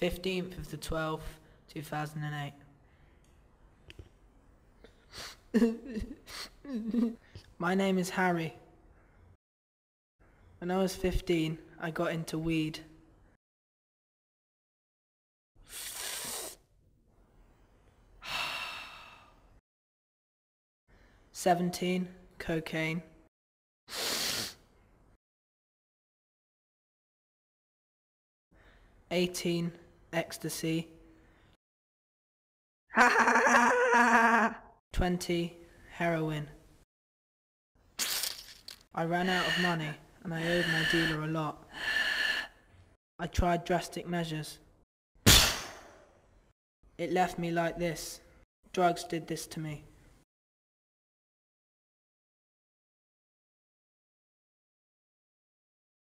15th of the 12th, 2008. My name is Harry. When I was 15, I got into weed. Seventeen, cocaine. Eighteen, ecstasy. Twenty, heroin. I ran out of money and I owed my dealer a lot. I tried drastic measures. It left me like this. Drugs did this to me.